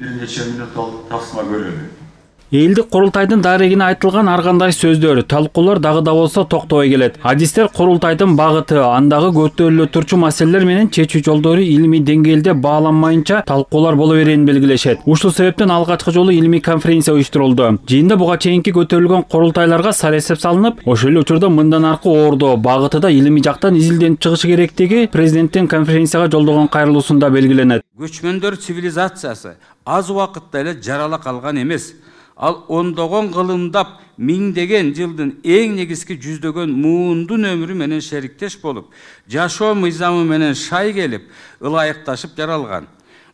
bir neçə minut tasma görürük. Көрөлү элдик курултайдын дарегине айтылган ар кандай сөздөр талкуулар дагы да болсо токтобой келет адистер курултайдын багыты андагы көтөрүлө турчу маселелер менен чечүү жолдору илимий деңгээлде бааланмайынча талкуулар боло берерин белгилешет ушул себептен алгачкы жолу илимий конференция уюштурулду жыйында буга чейинки көтөрүлгөн курултайларга сар эсеп салынып ошол учурда мындан аркы оордоо багыты да илимий жактан изилденип чыгышы керектиги президенттин конференцияга жолдогон кайрылуусунда белгиленет көчмөндөр цивилизациясы аз убакытта эле жарала калган эмес. Ал ондогон кылымдап миңдеген жылдын эң негизги жүздөгөн муундун өмүрү менен шериктеш болуп жашоо мыйзамы менен шай келип ылайыкташып жаралган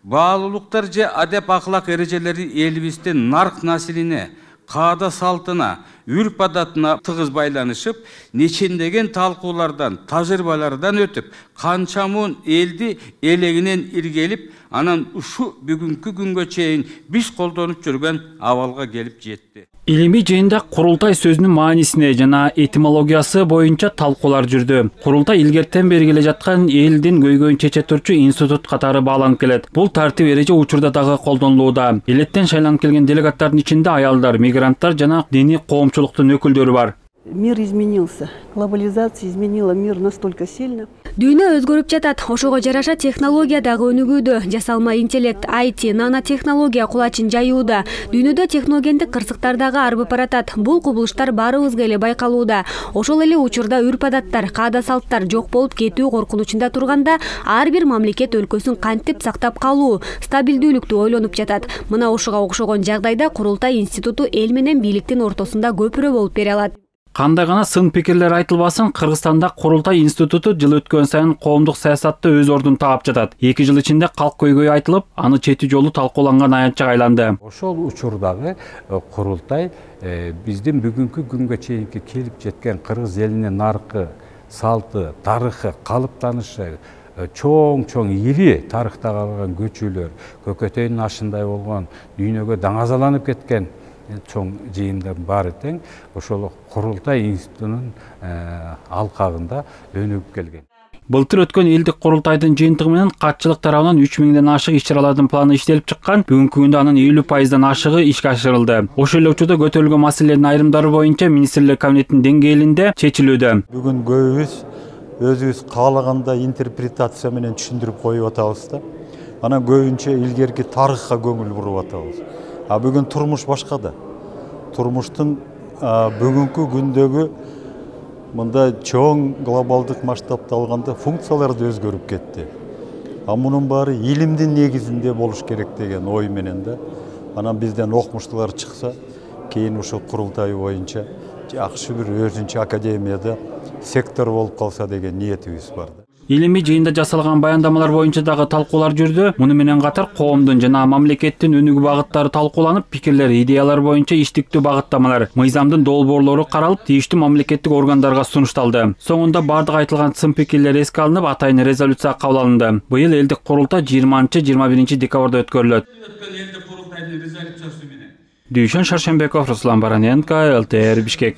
баалуулуктар же адеп акылак эрежелери элибиздин нарк насилине каада салтына үрп адатына тыгыз байланышып нечендеген талкуулардан тажрыйбалардан өтүп канча муун элди элегинен иргелип анан ушу бүгүнкү күнгө чейин биз колдонуп жүргөн абалга келип жетти илимий жыйында курултай сөзүнүн маанисине жана этимологиясы боюнча талкуулар жүрдү курултай илгертен бери келе жаткан элдин көйгөйүн чече турчу институт катары бааланып келет бул тартип эреже учурда дагы колдонулууда элеттен шайланып келген делегаттардын ичинде аялдар мигранттар жана диний коомчулуктун өкүлдөрү бар Мир изменился. Глобализация изменила мир настолько сильно. Дүйнө өзгөрүп жатат. Ошого жараша технология дагы өнүгүүдө жасалма интеллект IT, нанотехнология кулачын жаюуда. Дүйнөдө техногендик кырсыктар дагы арбып баратат бул кубулуштар баарыбызга эле байкалууда. Ошол эле учурда үрп адаттар каада салттар жок болуп кетүү коркунучунда турганда ар бир мамлекет өлкөсүн кантип сактап калуу стабилдүүлүктү ойлонуп жатат. Мына ушуга окшогон жагдайда курултай институту эл менен бийликтин ортосунда көпүрө болуп бере алат кандай гана сын пикирлер айтылбасын кыргызстанда курултай институту жыл өткөн сайын коомдук саясатта өз ордун таап жатат эки жыл ичинде калк көйгөйү айтылып аны четүү жолу талкууланган аянтчак айланды. Ошол учурдагы курултай биздин бүгүнкү күнгө чейинки келип жеткен кыргыз элинин наркы салты тарыхы калыптанышы чоң чоң ири тарыхта калган көчүүлөр көкөтөйдүн ашындай болгон дүйнөгө даңазаланып кеткен чоң жыйындын баары тең ошол курултай институтунун алкагында өнүгүп келген. Былтыр өткөн элдик курултайдын жыйынтыгы менен катчылык тарабынан үч миңден ашык иш чаралардын планы иштелип чыккан бүгүнкү күндө анын элүү пайыздан ашыгы ишке ашырылды. Ошол эле учурда көтөрүлгөн маселелердин айрымдары боюнча министрлер кабинетинин деңгээлинде чечилүүдө. Бүгүн көбүбүз өзүбүз каалагандай интерпретация менен түшүндүрүп коюп атабыз да анан көбүнчө илгерки тарыхка көңүл буруп атабыз. А бүгүн турмуш башка да. Турмуштун бүгүнкү күндөгү мындай чоң глобалдык масштабта алганда функциялары да өзгөрүп кетти а мунун баары илимдин негизинде болуш керек деген ой менен да. Анан бизден окумуштуулар чыкса кийин ушул курултай боюнча жакшы бир өзүнчө академияда сектор болуп калса деген ниетибиз бар илимий жыйында жасалган баяндамалар боюнча дагы талкуулар жүрдү муну менен катар коомдун жана мамлекеттин өнүгүү багыттары талкууланып пикирлер идеялар боюнча иштиктүү багыттамалар мыйзамдын долбоорлору каралып тийиштүү мамлекеттик органдарга сунушталды соңунда баардык айтылган сын пикирлер эске алынып атайын резолюция кабыл алынды. Быйыл элдик курултай жыйырманчы жыйырма биринчи декабрда өткөрүлөт өткөн элдик курултайдын резолюциясы менен. Дүйшөн шаршенбеков руслан бараненко лтр бишкек.